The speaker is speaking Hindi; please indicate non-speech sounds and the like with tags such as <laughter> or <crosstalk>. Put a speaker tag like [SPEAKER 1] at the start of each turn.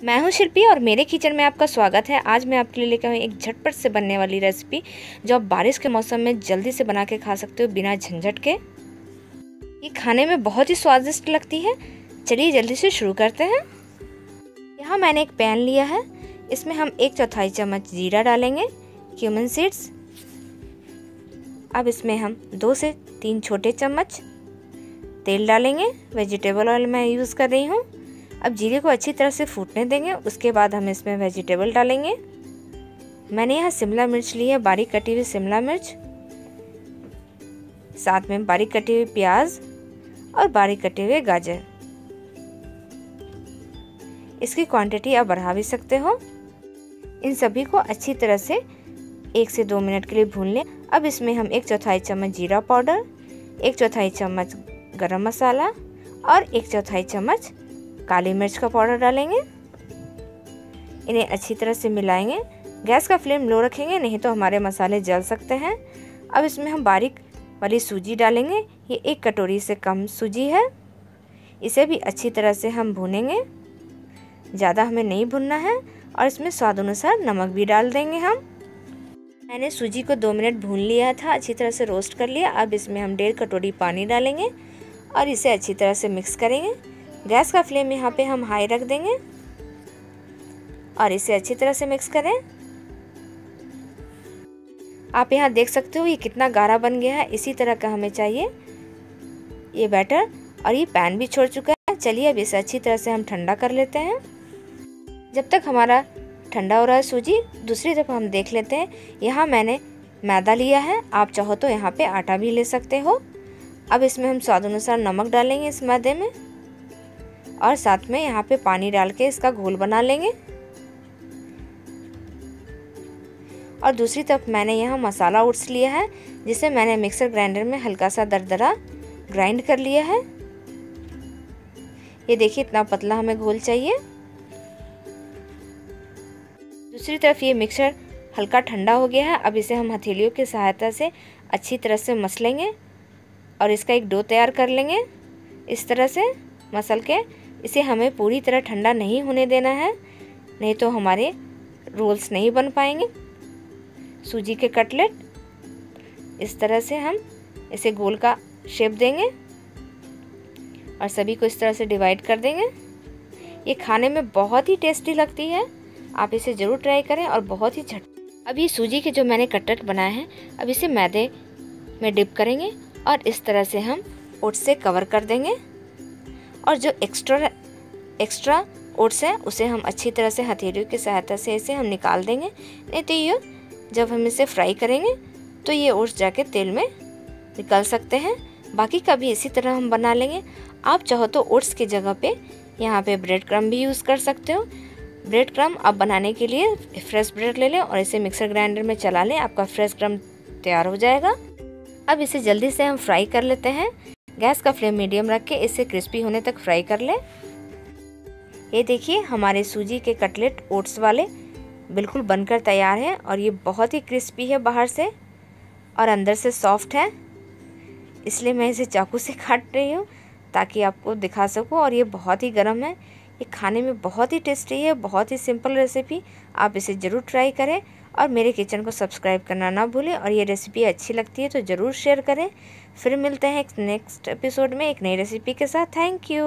[SPEAKER 1] मैं हूँ शिल्पी और मेरे किचन में आपका स्वागत है। आज मैं आपके लिए लेकर आई एक झटपट से बनने वाली रेसिपी, जो आप बारिश के मौसम में जल्दी से बना के खा सकते हो बिना झंझट के। ये खाने में बहुत ही स्वादिष्ट लगती है। चलिए जल्दी से शुरू करते हैं। यहाँ मैंने एक पैन लिया है। इसमें हम एक चौथाई चम्मच जीरा डालेंगे क्यूमन सीड्स अब इसमें हम दो से तीन छोटे चम्मच तेल डालेंगे। वेजिटेबल ऑयल मैं यूज़ कर रही हूँ। अब जीरे को अच्छी तरह से फूटने देंगे, उसके बाद हम इसमें वेजिटेबल डालेंगे। मैंने यहाँ शिमला मिर्च ली है, बारीक कटी हुई शिमला मिर्च, साथ में बारीक कटी हुई प्याज और बारीक कटे हुए गाजर। इसकी क्वांटिटी आप बढ़ा भी सकते हो। इन सभी को अच्छी तरह से एक से दो मिनट के लिए भून लें। अब इसमें हम एक चौथाई चम्मच जीरा पाउडर, एक चौथाई चम्मच गरम मसाला और एक चौथाई चम्मच काली मिर्च का पाउडर डालेंगे। इन्हें अच्छी तरह से मिलाएँगे। गैस का फ्लेम लो रखेंगे, नहीं तो हमारे मसाले जल सकते हैं। अब इसमें हम बारीक वाली सूजी डालेंगे। ये एक कटोरी से कम सूजी है। इसे भी अच्छी तरह से हम भूनेंगे। ज़्यादा हमें नहीं भुनना है और इसमें स्वाद अनुसार नमक भी डाल देंगे हम। मैंने सूजी को दो मिनट भून लिया था, अच्छी तरह से रोस्ट कर लिया। अब इसमें हम डेढ़ कटोरी पानी डालेंगे और इसे अच्छी तरह से मिक्स करेंगे। गैस का फ्लेम यहाँ पे हम हाई रख देंगे और इसे अच्छी तरह से मिक्स करें। आप यहाँ देख सकते हो ये कितना गाढ़ा बन गया है। इसी तरह का हमें चाहिए ये बैटर और ये पैन भी छोड़ चुका है। चलिए अब इसे अच्छी तरह से हम ठंडा कर लेते हैं। जब तक हमारा ठंडा हो रहा है सूजी, दूसरी तरफ़ हम देख लेते हैं। यहाँ मैंने मैदा लिया है। आप चाहो तो यहाँ पे आटा भी ले सकते हो। अब इसमें हम स्वाद अनुसार नमक डालेंगे इस मैदे में। और साथ में यहाँ पे पानी डाल के इसका घोल बना लेंगे। और दूसरी तरफ़ मैंने यहाँ मसाला उट्स लिया है, जिसे मैंने मिक्सर ग्राइंडर में हल्का सा दरदरा ग्राइंड कर लिया है। ये देखिए, इतना पतला हमें घोल चाहिए। दूसरी तरफ़ ये मिक्सर हल्का ठंडा हो गया है, अब इसे हम हथेलियों की सहायता से अच्छी तरह से मसलेंगे और इसका एक डो तैयार कर लेंगे। इस तरह से मसल के इसे हमें पूरी तरह ठंडा नहीं होने देना है, नहीं तो हमारे रोल्स नहीं बन पाएँगे। सूजी के कटलेट, इस तरह से हम इसे गोल का शेप देंगे और सभी को इस तरह से डिवाइड कर देंगे। ये खाने में बहुत ही टेस्टी लगती है, आप इसे ज़रूर ट्राई करें और बहुत ही झट। अब ये सूजी के जो मैंने कटलेट बनाए हैं, अब इसे मैदे में डिप करेंगे और इस तरह से हम ओट से कवर कर देंगे। और जो एक्स्ट्रा एक्स्ट्रा ओट्स है, उसे हम अच्छी तरह से हथेलियों की सहायता से इसे हम निकाल देंगे। नहीं तो ये जब हम इसे फ्राई करेंगे तो ये ओट्स जाके तेल में निकल सकते हैं। बाकी का भी इसी तरह हम बना लेंगे। आप चाहो तो ओट्स की जगह पे यहाँ पे ब्रेड क्रम भी यूज़ कर सकते हो। ब्रेड क्रम आप बनाने के लिए फ्रेश ब्रेड ले लें और इसे मिक्सर ग्राइंडर में चला लें, आपका फ्रेश क्रम तैयार हो जाएगा। अब इसे जल्दी से हम फ्राई कर लेते हैं। गैस का फ्लेम मीडियम रख के इसे क्रिस्पी होने तक फ्राई कर लें। ये देखिए, हमारे सूजी के कटलेट ओट्स वाले बिल्कुल बनकर तैयार हैं और ये बहुत ही क्रिस्पी है बाहर से और अंदर से सॉफ्ट है। इसलिए मैं इसे चाकू से <laughs> काट रही हूँ ताकि आपको दिखा सकूँ और ये बहुत ही गर्म है। ये खाने में बहुत ही टेस्टी है, बहुत ही सिंपल रेसिपी। आप इसे ज़रूर ट्राई करें और मेरे किचन को सब्सक्राइब करना ना भूलें और ये रेसिपी अच्छी लगती है तो ज़रूर शेयर करें। फिर मिलते हैं नेक्स्ट एपिसोड में एक नई रेसिपी के साथ। Thank you